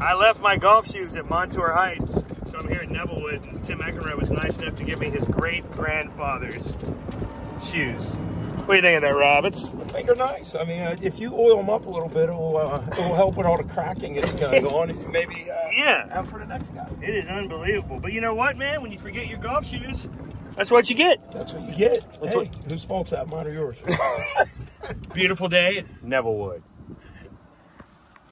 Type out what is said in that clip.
I left my golf shoes at Montour Heights, so I'm here at Nevillewood, and Tim Eckenroth was nice enough to give me his great grandfather's shoes. What do you think of that, Roberts? I think they're nice. I mean, uh, if you oil them up a little bit, it will, uh, it will help with all the cracking that's going on. Maybe uh, Yeah. out for the next guy. It is unbelievable. But you know what, man? When you forget your golf shoes, that's what you get. That's what you get. That's hey, what- whose fault's that? Mine or yours? Beautiful day at Nevillewood.